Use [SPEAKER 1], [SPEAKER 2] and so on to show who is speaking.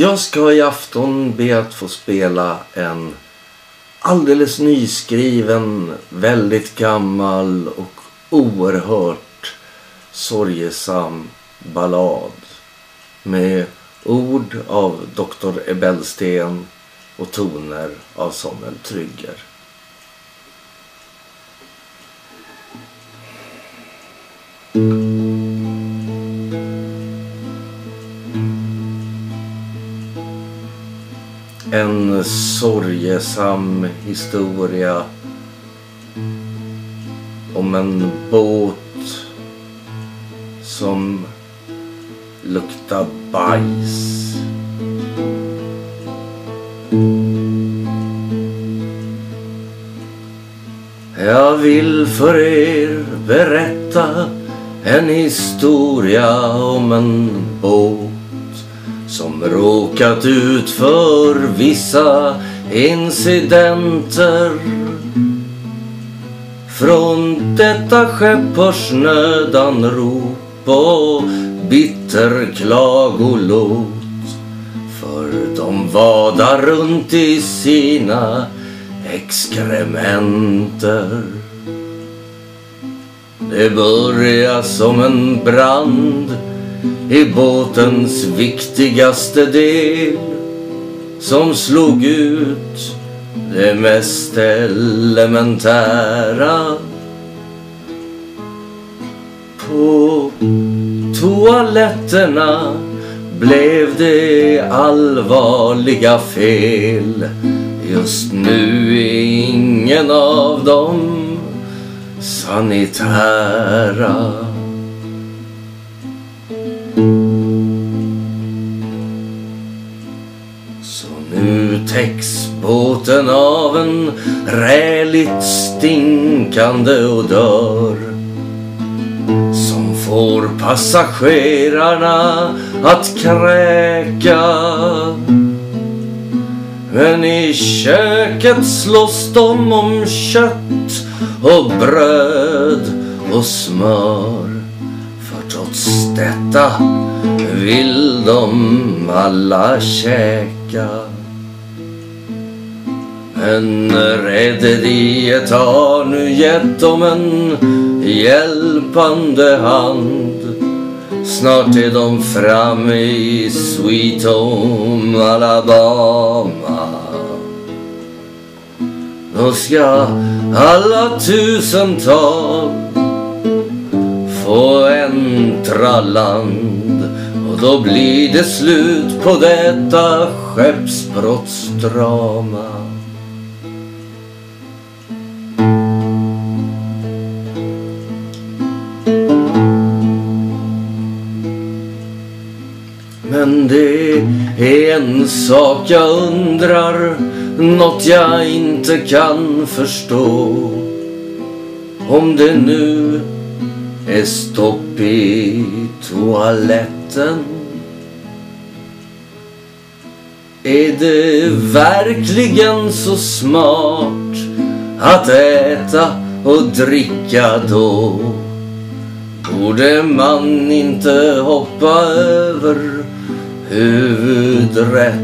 [SPEAKER 1] Jag ska i afton be att få spela en alldeles nyskriven, väldigt gammal och oerhört sorgesam ballad med ord av Dr. Ebelsten och toner av Samuel Trygger. En sorgesam historia om en båt som luktar bajs. Jag vill för er berätta en historia om en båt som råkat ut för vissa incidenter. Från detta skepp hörs nödanrop och bitter klagolåt. För de vadar runt i sina exkrementer. Det börjar som en brand i båtens viktigaste del som slog ut det mest elementära. På toaletterna blev det allvarliga fel. Just nu är ingen av dem sanitära. Täcks båten av en räligt stinkande odör som får passagerarna att kräka. Men i köket slåss de om kött och bröd och smör. För trots detta vill de alla käka. En rederiet har nu gett dem en hjälpande hand. Snart är de framme i Sweet Home Alabama. Då ska alla tusental få äntra land och då blir det slut på detta skeppsbrottsdrama. Men det är en sak jag undrar, något jag inte kan förstå. Om det nu är stopp i toaletten. Är det verkligen så smart att äta och dricka då? Borde man inte hoppa över huvudrätten?